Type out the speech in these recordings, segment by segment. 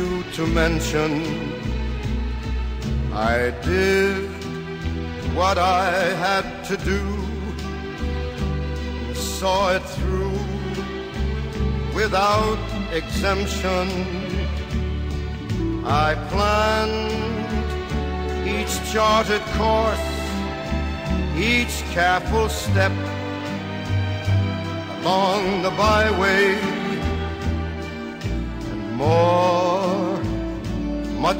few to mention. I did what I had to do, saw it through without exemption. I planned each charted course, each careful step along the byway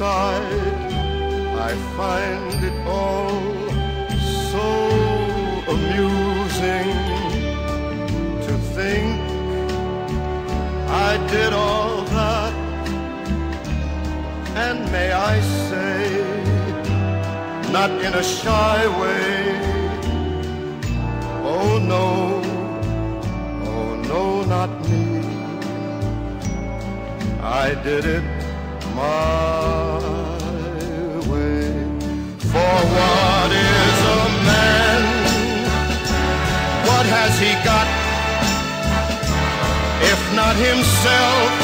subside, I find it all so amusing to think I did all that. And may I say, not in a shy way, oh no, oh no, not me. I did it my Not himself,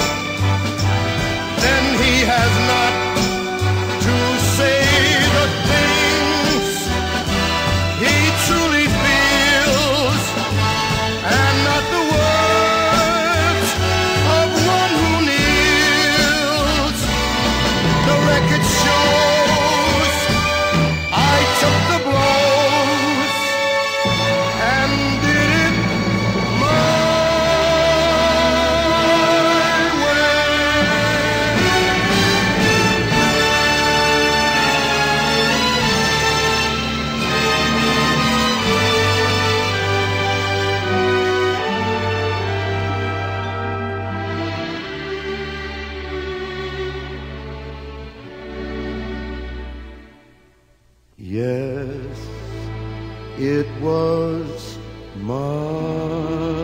Yes, it was my